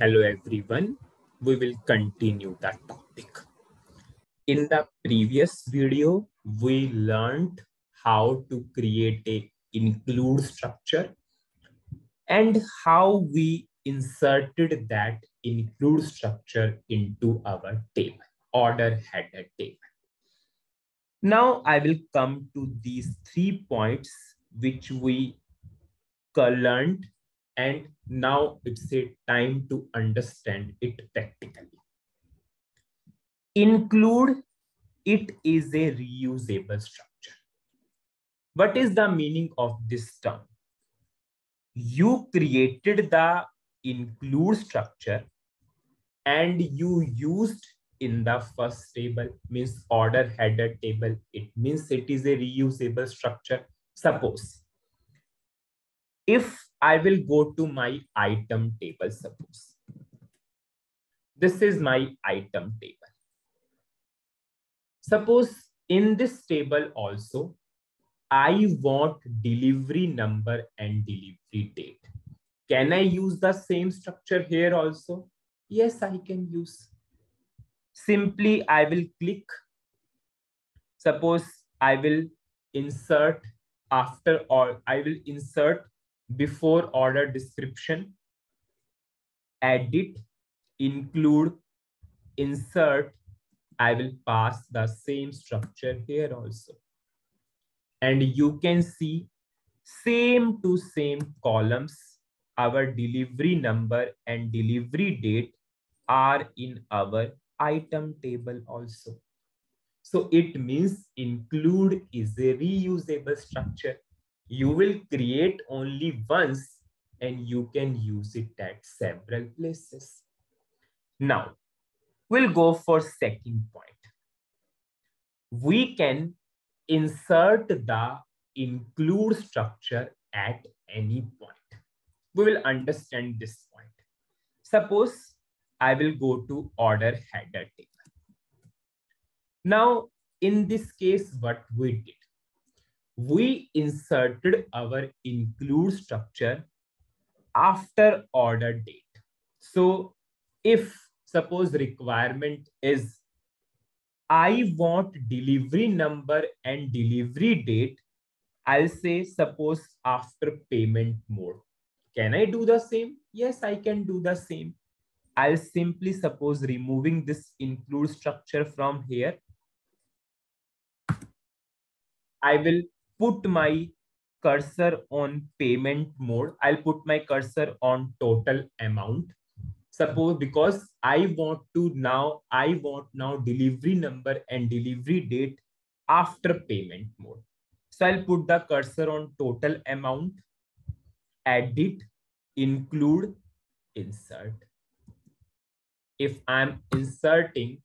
Hello everyone. We will continue that topic. In the previous video, we learned how to create a include structure and how we inserted that include structure into our table, order header table. Now I will come to these three points which we learned and now it's a time to understand it practically. Include it is a reusable structure. What is the meaning of this term? You created the include structure and you used in the first table means order header table. It means it is a reusable structure. Suppose if I will go to my item table, suppose. This is my item table. Suppose in this table also, I want delivery number and delivery date. Can I use the same structure here also? Yes, I can use. Simply, I will click. Suppose I will insert after or I will insert before order description, edit, include, insert, I will pass the same structure here also. And you can see same to same columns, our delivery number and delivery date are in our item table also. So it means include is a reusable structure you will create only once and you can use it at several places. Now, we'll go for second point. We can insert the include structure at any point. We will understand this point. Suppose I will go to order header table. Now, in this case, what we did, we inserted our include structure after order date. So if suppose requirement is I want delivery number and delivery date, I'll say suppose after payment mode. Can I do the same? Yes, I can do the same. I'll simply suppose removing this include structure from here. I will put my cursor on payment mode. I'll put my cursor on total amount. Suppose because I want to now, I want now delivery number and delivery date after payment mode. So I'll put the cursor on total amount, edit, include, insert. If I'm inserting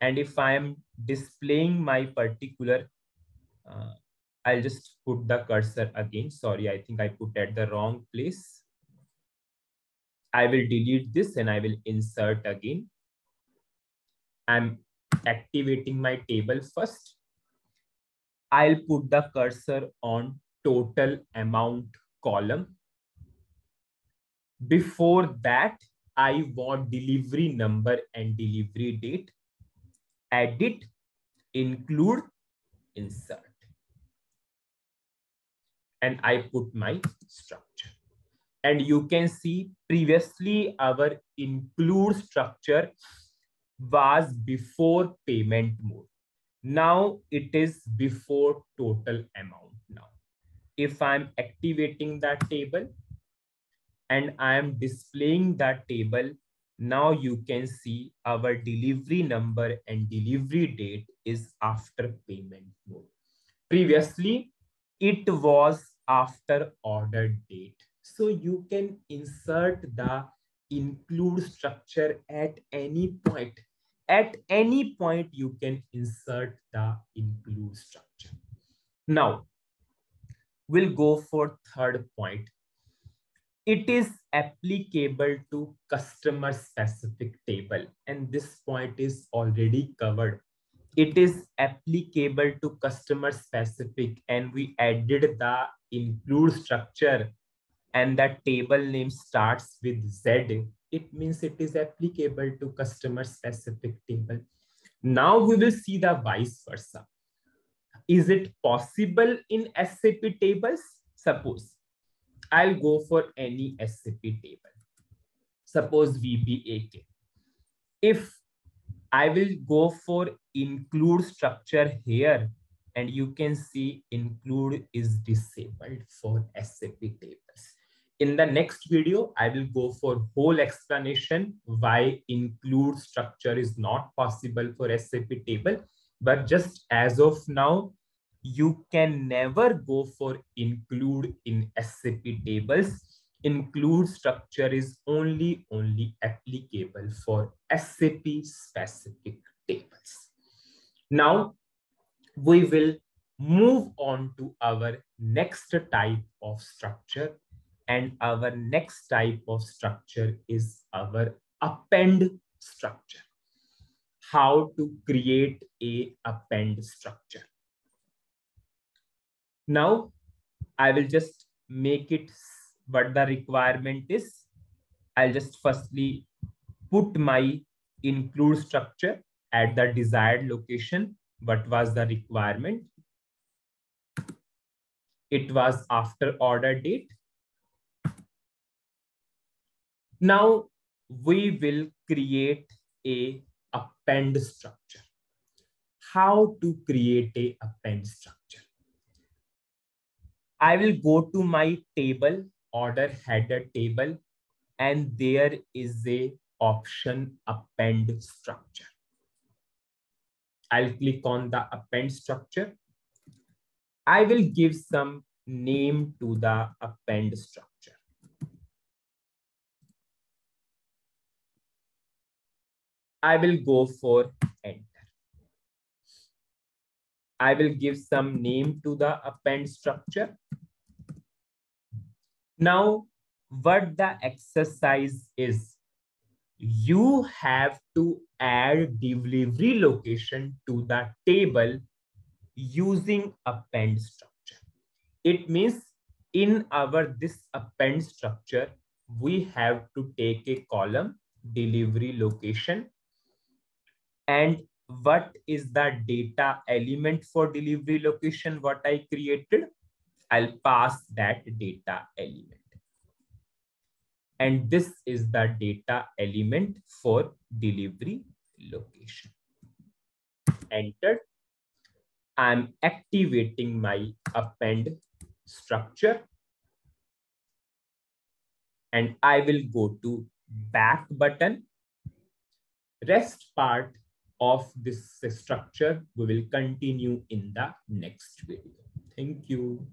and if I'm displaying my particular uh, I'll just put the cursor again. Sorry, I think I put at the wrong place. I will delete this and I will insert again. I'm activating my table first. I'll put the cursor on total amount column. Before that, I want delivery number and delivery date. Edit, include, insert and I put my structure. And you can see previously our include structure was before payment mode. Now it is before total amount now. If I'm activating that table and I am displaying that table, now you can see our delivery number and delivery date is after payment mode. Previously, it was after order date. So you can insert the include structure at any point. At any point, you can insert the include structure. Now, we'll go for third point. It is applicable to customer specific table. And this point is already covered it is applicable to customer specific and we added the include structure and that table name starts with Z it means it is applicable to customer specific table. Now we will see the vice versa. Is it possible in SAP tables? Suppose I'll go for any SAP table. Suppose VBAK. If I will go for include structure here and you can see include is disabled for SAP tables. In the next video, I will go for whole explanation why include structure is not possible for SAP table. But just as of now, you can never go for include in SAP tables. Include structure is only, only applicable for SAP specific tables. Now, we will move on to our next type of structure. And our next type of structure is our append structure. How to create a append structure. Now, I will just make it what the requirement is. I'll just firstly put my include structure at the desired location. What was the requirement? It was after order date. Now we will create a append structure. How to create a append structure? I will go to my table, order header table, and there is a option append structure. I'll click on the append structure. I will give some name to the append structure. I will go for enter. I will give some name to the append structure. Now, what the exercise is, you have to add delivery location to the table using append structure. It means in our this append structure, we have to take a column delivery location and what is the data element for delivery location what I created I'll pass that data element. And this is the data element for delivery location. Enter. I'm activating my append structure. And I will go to back button. Rest part of this structure, we will continue in the next video. Thank you.